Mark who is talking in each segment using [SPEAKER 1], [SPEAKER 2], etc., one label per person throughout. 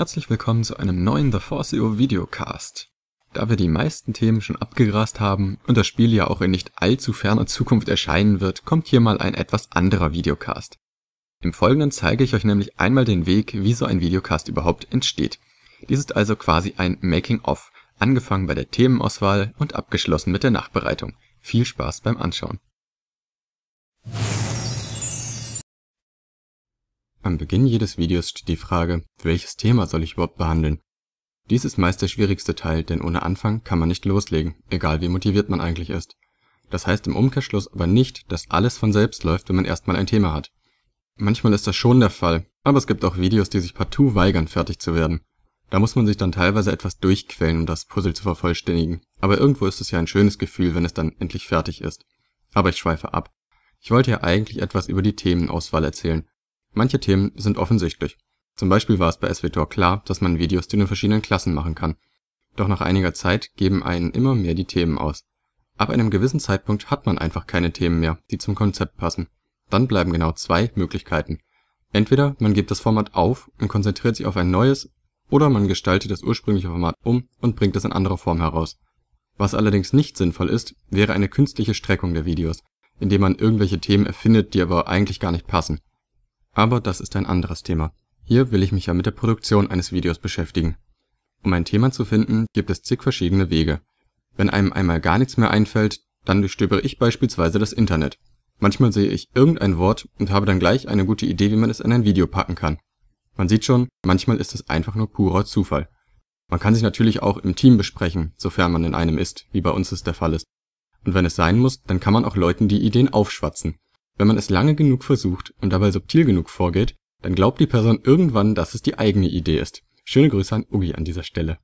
[SPEAKER 1] Herzlich willkommen zu einem neuen The Forceo Videocast. Da wir die meisten Themen schon abgegrast haben und das Spiel ja auch in nicht allzu ferner Zukunft erscheinen wird, kommt hier mal ein etwas anderer Videocast. Im Folgenden zeige ich euch nämlich einmal den Weg, wie so ein Videocast überhaupt entsteht. Dies ist also quasi ein Making-of, angefangen bei der Themenauswahl und abgeschlossen mit der Nachbereitung. Viel Spaß beim Anschauen. Am Beginn jedes Videos steht die Frage, welches Thema soll ich überhaupt behandeln? Dies ist meist der schwierigste Teil, denn ohne Anfang kann man nicht loslegen, egal wie motiviert man eigentlich ist. Das heißt im Umkehrschluss aber nicht, dass alles von selbst läuft, wenn man erstmal ein Thema hat. Manchmal ist das schon der Fall, aber es gibt auch Videos, die sich partout weigern, fertig zu werden. Da muss man sich dann teilweise etwas durchquellen, um das Puzzle zu vervollständigen, aber irgendwo ist es ja ein schönes Gefühl, wenn es dann endlich fertig ist. Aber ich schweife ab. Ich wollte ja eigentlich etwas über die Themenauswahl erzählen, Manche Themen sind offensichtlich. Zum Beispiel war es bei SWTOR klar, dass man Videos zu den verschiedenen Klassen machen kann. Doch nach einiger Zeit geben einen immer mehr die Themen aus. Ab einem gewissen Zeitpunkt hat man einfach keine Themen mehr, die zum Konzept passen. Dann bleiben genau zwei Möglichkeiten. Entweder man gibt das Format auf und konzentriert sich auf ein neues, oder man gestaltet das ursprüngliche Format um und bringt es in anderer Form heraus. Was allerdings nicht sinnvoll ist, wäre eine künstliche Streckung der Videos, indem man irgendwelche Themen erfindet, die aber eigentlich gar nicht passen. Aber das ist ein anderes Thema. Hier will ich mich ja mit der Produktion eines Videos beschäftigen. Um ein Thema zu finden, gibt es zig verschiedene Wege. Wenn einem einmal gar nichts mehr einfällt, dann durchstöbere ich beispielsweise das Internet. Manchmal sehe ich irgendein Wort und habe dann gleich eine gute Idee, wie man es in ein Video packen kann. Man sieht schon, manchmal ist es einfach nur purer Zufall. Man kann sich natürlich auch im Team besprechen, sofern man in einem ist, wie bei uns es der Fall ist. Und wenn es sein muss, dann kann man auch Leuten die Ideen aufschwatzen. Wenn man es lange genug versucht und dabei subtil genug vorgeht, dann glaubt die Person irgendwann, dass es die eigene Idee ist. Schöne Grüße an Ugi an dieser Stelle.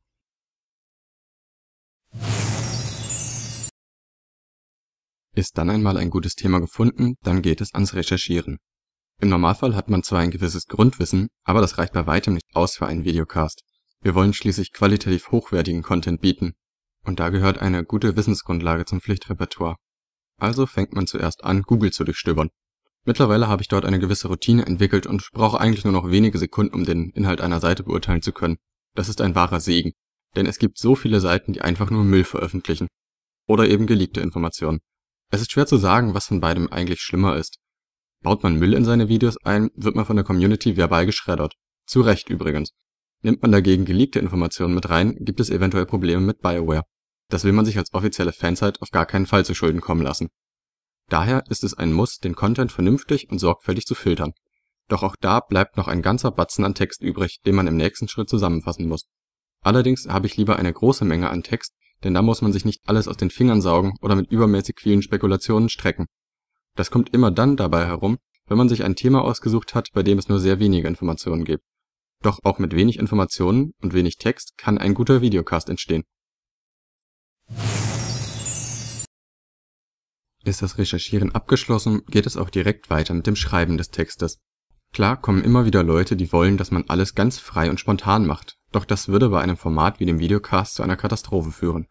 [SPEAKER 1] Ist dann einmal ein gutes Thema gefunden, dann geht es ans Recherchieren. Im Normalfall hat man zwar ein gewisses Grundwissen, aber das reicht bei weitem nicht aus für einen Videocast. Wir wollen schließlich qualitativ hochwertigen Content bieten. Und da gehört eine gute Wissensgrundlage zum Pflichtrepertoire. Also fängt man zuerst an, Google zu durchstöbern. Mittlerweile habe ich dort eine gewisse Routine entwickelt und brauche eigentlich nur noch wenige Sekunden, um den Inhalt einer Seite beurteilen zu können. Das ist ein wahrer Segen, denn es gibt so viele Seiten, die einfach nur Müll veröffentlichen. Oder eben geleakte Informationen. Es ist schwer zu sagen, was von beidem eigentlich schlimmer ist. Baut man Müll in seine Videos ein, wird man von der Community verbal geschreddert. Zu Recht übrigens. Nimmt man dagegen geleakte Informationen mit rein, gibt es eventuell Probleme mit BioWare. Das will man sich als offizielle Fansite auf gar keinen Fall zu Schulden kommen lassen. Daher ist es ein Muss, den Content vernünftig und sorgfältig zu filtern. Doch auch da bleibt noch ein ganzer Batzen an Text übrig, den man im nächsten Schritt zusammenfassen muss. Allerdings habe ich lieber eine große Menge an Text, denn da muss man sich nicht alles aus den Fingern saugen oder mit übermäßig vielen Spekulationen strecken. Das kommt immer dann dabei herum, wenn man sich ein Thema ausgesucht hat, bei dem es nur sehr wenige Informationen gibt. Doch auch mit wenig Informationen und wenig Text kann ein guter Videocast entstehen. Ist das Recherchieren abgeschlossen, geht es auch direkt weiter mit dem Schreiben des Textes. Klar kommen immer wieder Leute, die wollen, dass man alles ganz frei und spontan macht, doch das würde bei einem Format wie dem Videocast zu einer Katastrophe führen.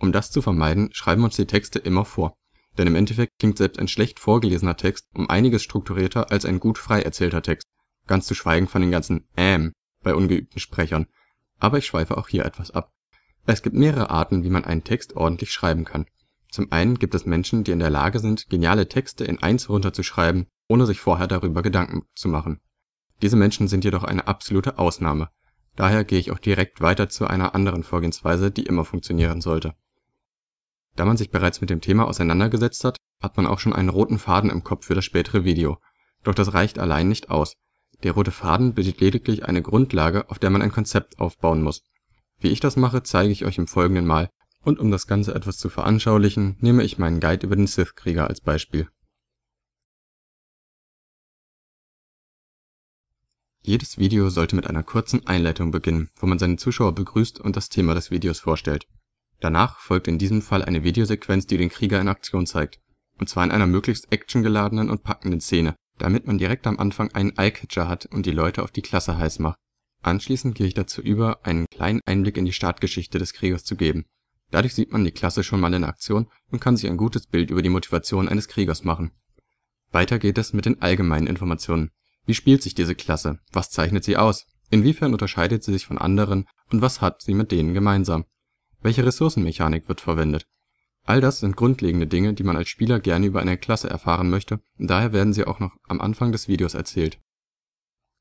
[SPEAKER 1] Um das zu vermeiden, schreiben uns die Texte immer vor. Denn im Endeffekt klingt selbst ein schlecht vorgelesener Text um einiges strukturierter als ein gut frei erzählter Text, ganz zu schweigen von den ganzen ähm bei ungeübten Sprechern. Aber ich schweife auch hier etwas ab. Es gibt mehrere Arten, wie man einen Text ordentlich schreiben kann. Zum einen gibt es Menschen, die in der Lage sind, geniale Texte in eins runterzuschreiben, ohne sich vorher darüber Gedanken zu machen. Diese Menschen sind jedoch eine absolute Ausnahme. Daher gehe ich auch direkt weiter zu einer anderen Vorgehensweise, die immer funktionieren sollte. Da man sich bereits mit dem Thema auseinandergesetzt hat, hat man auch schon einen roten Faden im Kopf für das spätere Video. Doch das reicht allein nicht aus. Der rote Faden bildet lediglich eine Grundlage, auf der man ein Konzept aufbauen muss. Wie ich das mache, zeige ich euch im Folgenden mal, und um das Ganze etwas zu veranschaulichen, nehme ich meinen Guide über den Sith-Krieger als Beispiel. Jedes Video sollte mit einer kurzen Einleitung beginnen, wo man seine Zuschauer begrüßt und das Thema des Videos vorstellt. Danach folgt in diesem Fall eine Videosequenz, die den Krieger in Aktion zeigt, und zwar in einer möglichst actiongeladenen und packenden Szene, damit man direkt am Anfang einen Eyecatcher hat und die Leute auf die Klasse heiß macht. Anschließend gehe ich dazu über, einen kleinen Einblick in die Startgeschichte des Kriegers zu geben. Dadurch sieht man die Klasse schon mal in Aktion und kann sich ein gutes Bild über die Motivation eines Kriegers machen. Weiter geht es mit den allgemeinen Informationen. Wie spielt sich diese Klasse? Was zeichnet sie aus? Inwiefern unterscheidet sie sich von anderen und was hat sie mit denen gemeinsam? Welche Ressourcenmechanik wird verwendet? All das sind grundlegende Dinge, die man als Spieler gerne über eine Klasse erfahren möchte, und daher werden sie auch noch am Anfang des Videos erzählt.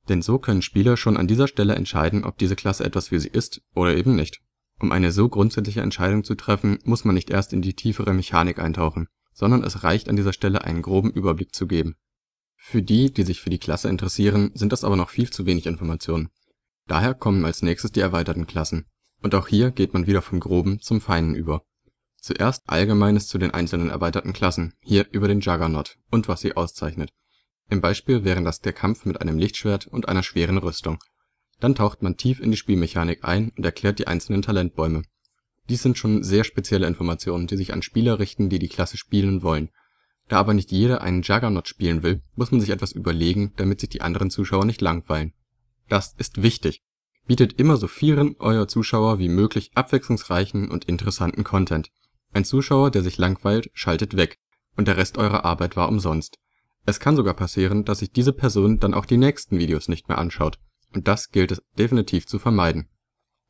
[SPEAKER 1] Denn so können Spieler schon an dieser Stelle entscheiden, ob diese Klasse etwas für sie ist oder eben nicht. Um eine so grundsätzliche Entscheidung zu treffen, muss man nicht erst in die tiefere Mechanik eintauchen, sondern es reicht an dieser Stelle einen groben Überblick zu geben. Für die, die sich für die Klasse interessieren, sind das aber noch viel zu wenig Informationen. Daher kommen als nächstes die erweiterten Klassen. Und auch hier geht man wieder vom Groben zum Feinen über. Zuerst Allgemeines zu den einzelnen erweiterten Klassen, hier über den Juggernaut und was sie auszeichnet. Im Beispiel wären das der Kampf mit einem Lichtschwert und einer schweren Rüstung. Dann taucht man tief in die Spielmechanik ein und erklärt die einzelnen Talentbäume. Dies sind schon sehr spezielle Informationen, die sich an Spieler richten, die die Klasse spielen wollen. Da aber nicht jeder einen Juggernaut spielen will, muss man sich etwas überlegen, damit sich die anderen Zuschauer nicht langweilen. Das ist wichtig. Bietet immer so vielen eurer Zuschauer wie möglich abwechslungsreichen und interessanten Content. Ein Zuschauer, der sich langweilt, schaltet weg und der Rest eurer Arbeit war umsonst. Es kann sogar passieren, dass sich diese Person dann auch die nächsten Videos nicht mehr anschaut und das gilt es definitiv zu vermeiden.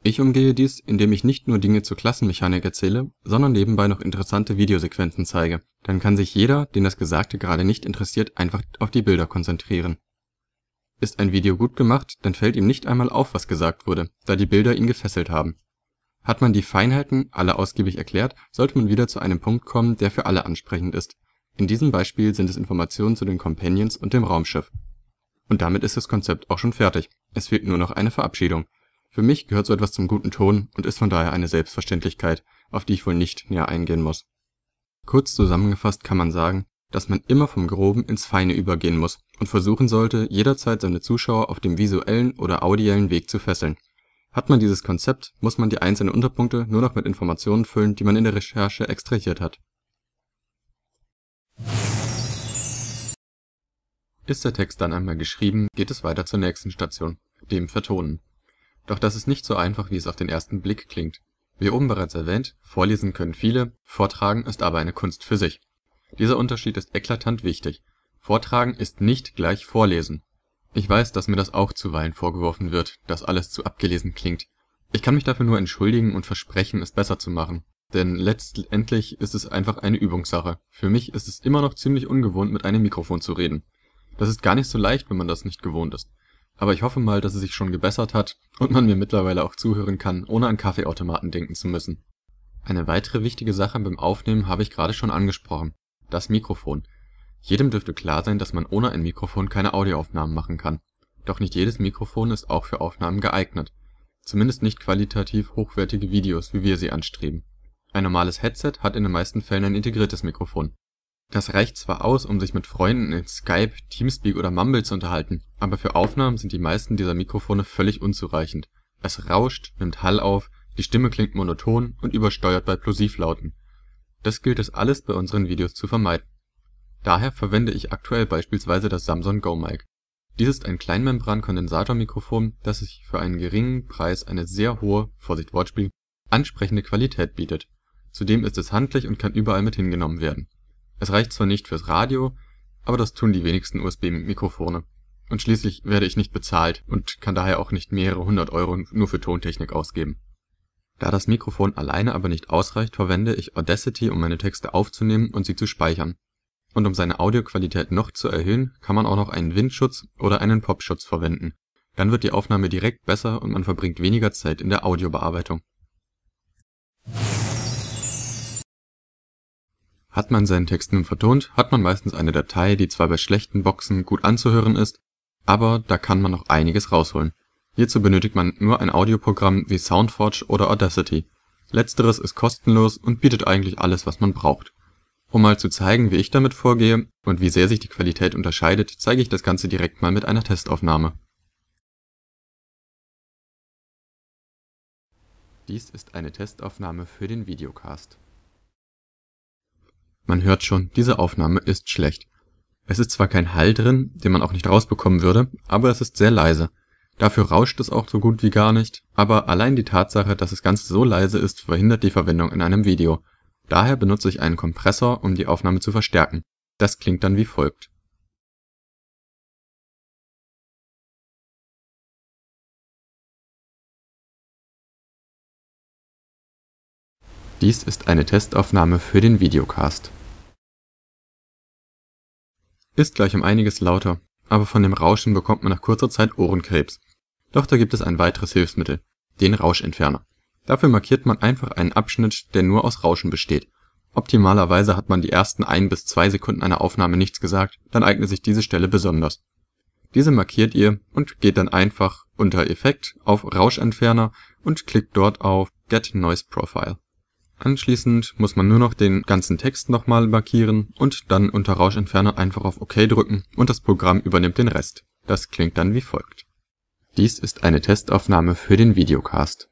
[SPEAKER 1] Ich umgehe dies, indem ich nicht nur Dinge zur Klassenmechanik erzähle, sondern nebenbei noch interessante Videosequenzen zeige. Dann kann sich jeder, den das Gesagte gerade nicht interessiert, einfach auf die Bilder konzentrieren. Ist ein Video gut gemacht, dann fällt ihm nicht einmal auf, was gesagt wurde, da die Bilder ihn gefesselt haben. Hat man die Feinheiten alle ausgiebig erklärt, sollte man wieder zu einem Punkt kommen, der für alle ansprechend ist. In diesem Beispiel sind es Informationen zu den Companions und dem Raumschiff. Und damit ist das Konzept auch schon fertig. Es fehlt nur noch eine Verabschiedung. Für mich gehört so etwas zum guten Ton und ist von daher eine Selbstverständlichkeit, auf die ich wohl nicht näher eingehen muss. Kurz zusammengefasst kann man sagen, dass man immer vom Groben ins Feine übergehen muss und versuchen sollte, jederzeit seine Zuschauer auf dem visuellen oder audiellen Weg zu fesseln. Hat man dieses Konzept, muss man die einzelnen Unterpunkte nur noch mit Informationen füllen, die man in der Recherche extrahiert hat. Ist der Text dann einmal geschrieben, geht es weiter zur nächsten Station, dem Vertonen. Doch das ist nicht so einfach, wie es auf den ersten Blick klingt. Wie oben bereits erwähnt, vorlesen können viele, vortragen ist aber eine Kunst für sich. Dieser Unterschied ist eklatant wichtig. Vortragen ist nicht gleich Vorlesen. Ich weiß, dass mir das auch zuweilen vorgeworfen wird, dass alles zu abgelesen klingt. Ich kann mich dafür nur entschuldigen und versprechen, es besser zu machen. Denn letztendlich ist es einfach eine Übungssache. Für mich ist es immer noch ziemlich ungewohnt, mit einem Mikrofon zu reden. Das ist gar nicht so leicht, wenn man das nicht gewohnt ist. Aber ich hoffe mal, dass es sich schon gebessert hat und man mir mittlerweile auch zuhören kann, ohne an Kaffeeautomaten denken zu müssen. Eine weitere wichtige Sache beim Aufnehmen habe ich gerade schon angesprochen. Das Mikrofon. Jedem dürfte klar sein, dass man ohne ein Mikrofon keine Audioaufnahmen machen kann. Doch nicht jedes Mikrofon ist auch für Aufnahmen geeignet. Zumindest nicht qualitativ hochwertige Videos, wie wir sie anstreben. Ein normales Headset hat in den meisten Fällen ein integriertes Mikrofon. Das reicht zwar aus, um sich mit Freunden in Skype, Teamspeak oder Mumble zu unterhalten, aber für Aufnahmen sind die meisten dieser Mikrofone völlig unzureichend. Es rauscht, nimmt Hall auf, die Stimme klingt monoton und übersteuert bei Plosivlauten. Das gilt es alles bei unseren Videos zu vermeiden. Daher verwende ich aktuell beispielsweise das Samsung Go Mic. Dies ist ein Kleinmembran-Kondensatormikrofon, das sich für einen geringen Preis eine sehr hohe (Vorsicht Wortspiel) ansprechende Qualität bietet. Zudem ist es handlich und kann überall mit hingenommen werden es reicht zwar nicht fürs Radio, aber das tun die wenigsten USB-Mikrofone. Und schließlich werde ich nicht bezahlt und kann daher auch nicht mehrere hundert Euro nur für Tontechnik ausgeben. Da das Mikrofon alleine aber nicht ausreicht, verwende ich Audacity, um meine Texte aufzunehmen und sie zu speichern. Und um seine Audioqualität noch zu erhöhen, kann man auch noch einen Windschutz oder einen Popschutz verwenden. Dann wird die Aufnahme direkt besser und man verbringt weniger Zeit in der Audiobearbeitung Hat man seinen Text nun vertont, hat man meistens eine Datei, die zwar bei schlechten Boxen gut anzuhören ist, aber da kann man noch einiges rausholen. Hierzu benötigt man nur ein Audioprogramm wie Soundforge oder Audacity. Letzteres ist kostenlos und bietet eigentlich alles, was man braucht. Um mal zu zeigen, wie ich damit vorgehe und wie sehr sich die Qualität unterscheidet, zeige ich das Ganze direkt mal mit einer Testaufnahme. Dies ist eine Testaufnahme für den Videocast man hört schon, diese Aufnahme ist schlecht. Es ist zwar kein Hall drin, den man auch nicht rausbekommen würde, aber es ist sehr leise. Dafür rauscht es auch so gut wie gar nicht, aber allein die Tatsache, dass das Ganze so leise ist, verhindert die Verwendung in einem Video. Daher benutze ich einen Kompressor, um die Aufnahme zu verstärken. Das klingt dann wie folgt. Dies ist eine Testaufnahme für den Videocast. Ist gleich um einiges lauter, aber von dem Rauschen bekommt man nach kurzer Zeit Ohrenkrebs. Doch da gibt es ein weiteres Hilfsmittel, den Rauschentferner. Dafür markiert man einfach einen Abschnitt, der nur aus Rauschen besteht. Optimalerweise hat man die ersten ein bis zwei Sekunden einer Aufnahme nichts gesagt, dann eignet sich diese Stelle besonders. Diese markiert ihr und geht dann einfach unter Effekt auf Rauschentferner und klickt dort auf Get Noise Profile. Anschließend muss man nur noch den ganzen Text nochmal markieren und dann unter Rauschentferner einfach auf OK drücken und das Programm übernimmt den Rest. Das klingt dann wie folgt. Dies ist eine Testaufnahme für den Videocast.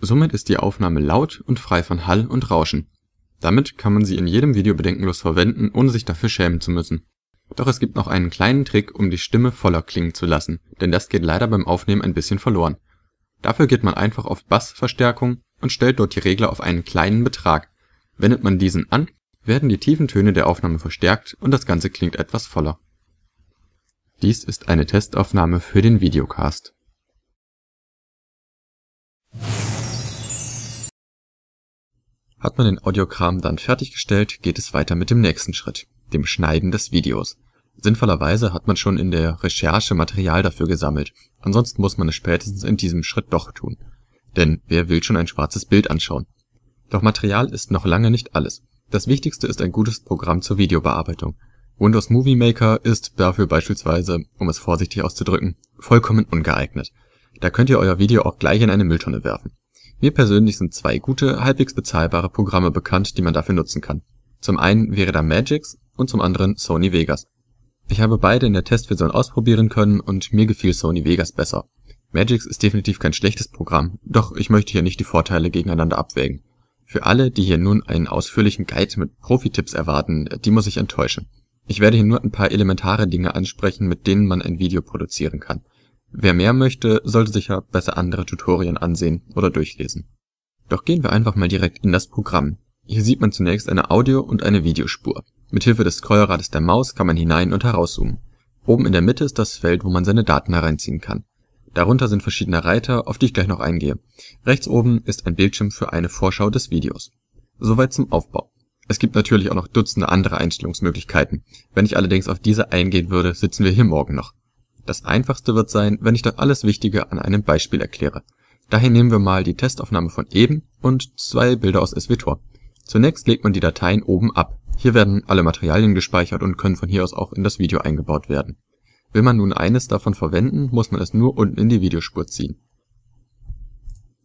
[SPEAKER 1] Somit ist die Aufnahme laut und frei von Hall und Rauschen. Damit kann man sie in jedem Video bedenkenlos verwenden, ohne sich dafür schämen zu müssen. Doch es gibt noch einen kleinen Trick, um die Stimme voller klingen zu lassen, denn das geht leider beim Aufnehmen ein bisschen verloren. Dafür geht man einfach auf Bassverstärkung und stellt dort die Regler auf einen kleinen Betrag. Wendet man diesen an, werden die tiefen Töne der Aufnahme verstärkt und das Ganze klingt etwas voller. Dies ist eine Testaufnahme für den Videocast. Hat man den Audiokram dann fertiggestellt, geht es weiter mit dem nächsten Schritt, dem Schneiden des Videos. Sinnvollerweise hat man schon in der Recherche Material dafür gesammelt, ansonsten muss man es spätestens in diesem Schritt doch tun. Denn wer will schon ein schwarzes Bild anschauen? Doch Material ist noch lange nicht alles. Das Wichtigste ist ein gutes Programm zur Videobearbeitung. Windows Movie Maker ist dafür beispielsweise, um es vorsichtig auszudrücken, vollkommen ungeeignet. Da könnt ihr euer Video auch gleich in eine Mülltonne werfen. Mir persönlich sind zwei gute, halbwegs bezahlbare Programme bekannt, die man dafür nutzen kann. Zum einen wäre da Magix und zum anderen Sony Vegas. Ich habe beide in der Testversion ausprobieren können und mir gefiel Sony Vegas besser. Magix ist definitiv kein schlechtes Programm, doch ich möchte hier nicht die Vorteile gegeneinander abwägen. Für alle, die hier nun einen ausführlichen Guide mit Profi-Tipps erwarten, die muss ich enttäuschen. Ich werde hier nur ein paar elementare Dinge ansprechen, mit denen man ein Video produzieren kann. Wer mehr möchte, sollte sich ja besser andere Tutorien ansehen oder durchlesen. Doch gehen wir einfach mal direkt in das Programm. Hier sieht man zunächst eine Audio- und eine Videospur. Mithilfe des Scrollrades der Maus kann man hinein und herauszoomen. Oben in der Mitte ist das Feld, wo man seine Daten hereinziehen kann. Darunter sind verschiedene Reiter, auf die ich gleich noch eingehe. Rechts oben ist ein Bildschirm für eine Vorschau des Videos. Soweit zum Aufbau. Es gibt natürlich auch noch Dutzende andere Einstellungsmöglichkeiten. Wenn ich allerdings auf diese eingehen würde, sitzen wir hier morgen noch. Das einfachste wird sein, wenn ich das alles Wichtige an einem Beispiel erkläre. Daher nehmen wir mal die Testaufnahme von eben und zwei Bilder aus SWTOR. Zunächst legt man die Dateien oben ab. Hier werden alle Materialien gespeichert und können von hier aus auch in das Video eingebaut werden. Will man nun eines davon verwenden, muss man es nur unten in die Videospur ziehen.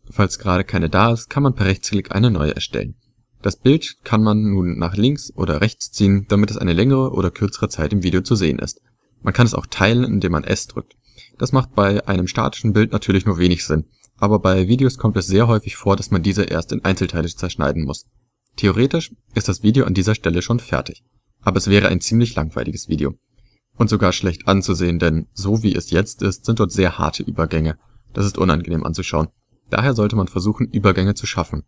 [SPEAKER 1] Falls gerade keine da ist, kann man per Rechtsklick eine neue erstellen. Das Bild kann man nun nach links oder rechts ziehen, damit es eine längere oder kürzere Zeit im Video zu sehen ist. Man kann es auch teilen, indem man S drückt. Das macht bei einem statischen Bild natürlich nur wenig Sinn, aber bei Videos kommt es sehr häufig vor, dass man diese erst in Einzelteile zerschneiden muss. Theoretisch ist das Video an dieser Stelle schon fertig, aber es wäre ein ziemlich langweiliges Video. Und sogar schlecht anzusehen, denn so wie es jetzt ist, sind dort sehr harte Übergänge. Das ist unangenehm anzuschauen. Daher sollte man versuchen, Übergänge zu schaffen.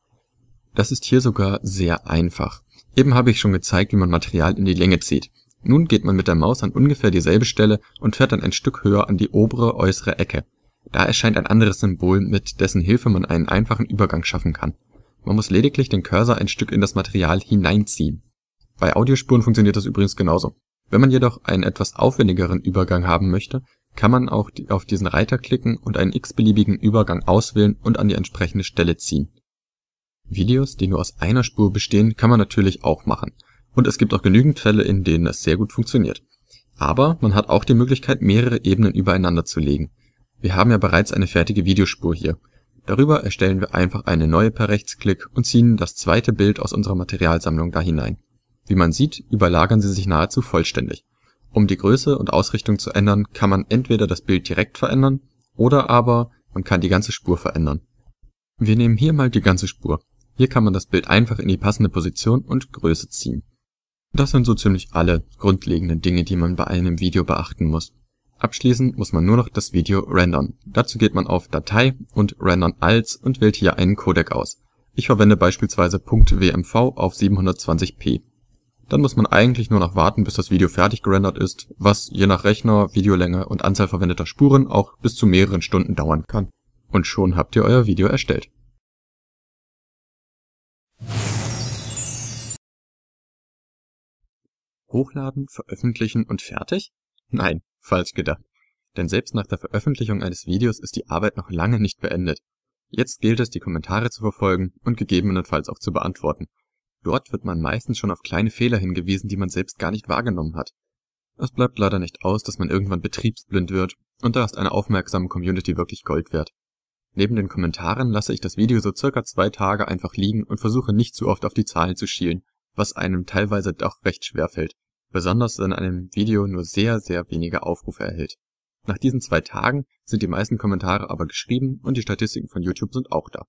[SPEAKER 1] Das ist hier sogar sehr einfach. Eben habe ich schon gezeigt, wie man Material in die Länge zieht. Nun geht man mit der Maus an ungefähr dieselbe Stelle und fährt dann ein Stück höher an die obere äußere Ecke. Da erscheint ein anderes Symbol, mit dessen Hilfe man einen einfachen Übergang schaffen kann. Man muss lediglich den Cursor ein Stück in das Material hineinziehen. Bei Audiospuren funktioniert das übrigens genauso. Wenn man jedoch einen etwas aufwendigeren Übergang haben möchte, kann man auch auf diesen Reiter klicken und einen x-beliebigen Übergang auswählen und an die entsprechende Stelle ziehen. Videos, die nur aus einer Spur bestehen, kann man natürlich auch machen. Und es gibt auch genügend Fälle, in denen es sehr gut funktioniert. Aber man hat auch die Möglichkeit, mehrere Ebenen übereinander zu legen. Wir haben ja bereits eine fertige Videospur hier. Darüber erstellen wir einfach eine neue per Rechtsklick und ziehen das zweite Bild aus unserer Materialsammlung da hinein. Wie man sieht, überlagern sie sich nahezu vollständig. Um die Größe und Ausrichtung zu ändern, kann man entweder das Bild direkt verändern oder aber man kann die ganze Spur verändern. Wir nehmen hier mal die ganze Spur. Hier kann man das Bild einfach in die passende Position und Größe ziehen. Das sind so ziemlich alle grundlegenden Dinge, die man bei einem Video beachten muss. Abschließend muss man nur noch das Video rendern. Dazu geht man auf Datei und Rendern als und wählt hier einen Codec aus. Ich verwende beispielsweise .wmv auf 720p. Dann muss man eigentlich nur noch warten, bis das Video fertig gerendert ist, was je nach Rechner, Videolänge und Anzahl verwendeter Spuren auch bis zu mehreren Stunden dauern kann. Und schon habt ihr euer Video erstellt. Hochladen, veröffentlichen und fertig? Nein, falsch gedacht. Denn selbst nach der Veröffentlichung eines Videos ist die Arbeit noch lange nicht beendet. Jetzt gilt es, die Kommentare zu verfolgen und gegebenenfalls auch zu beantworten. Dort wird man meistens schon auf kleine Fehler hingewiesen, die man selbst gar nicht wahrgenommen hat. Es bleibt leider nicht aus, dass man irgendwann betriebsblind wird, und da ist eine aufmerksame Community wirklich Gold wert. Neben den Kommentaren lasse ich das Video so circa zwei Tage einfach liegen und versuche nicht zu oft auf die Zahlen zu schielen, was einem teilweise doch recht schwer fällt, besonders wenn einem Video nur sehr, sehr wenige Aufrufe erhält. Nach diesen zwei Tagen sind die meisten Kommentare aber geschrieben und die Statistiken von YouTube sind auch da.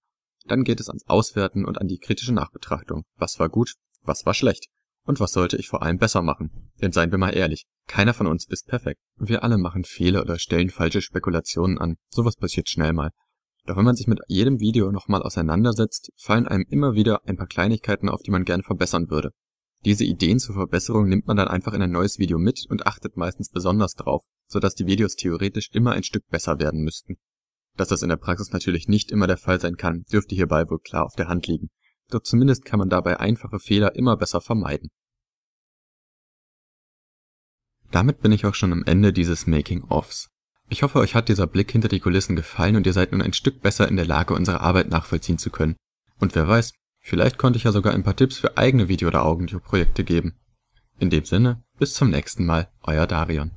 [SPEAKER 1] Dann geht es ans Auswerten und an die kritische Nachbetrachtung. Was war gut, was war schlecht und was sollte ich vor allem besser machen? Denn seien wir mal ehrlich, keiner von uns ist perfekt. Wir alle machen Fehler oder stellen falsche Spekulationen an. Sowas passiert schnell mal. Doch wenn man sich mit jedem Video nochmal auseinandersetzt, fallen einem immer wieder ein paar Kleinigkeiten auf, die man gerne verbessern würde. Diese Ideen zur Verbesserung nimmt man dann einfach in ein neues Video mit und achtet meistens besonders drauf, sodass die Videos theoretisch immer ein Stück besser werden müssten. Dass das in der Praxis natürlich nicht immer der Fall sein kann, dürfte hierbei wohl klar auf der Hand liegen. Doch zumindest kann man dabei einfache Fehler immer besser vermeiden. Damit bin ich auch schon am Ende dieses Making-ofs. Ich hoffe, euch hat dieser Blick hinter die Kulissen gefallen und ihr seid nun ein Stück besser in der Lage, unsere Arbeit nachvollziehen zu können. Und wer weiß, Vielleicht konnte ich ja sogar ein paar Tipps für eigene Video- oder Audioprojekte geben. In dem Sinne, bis zum nächsten Mal, euer Darion.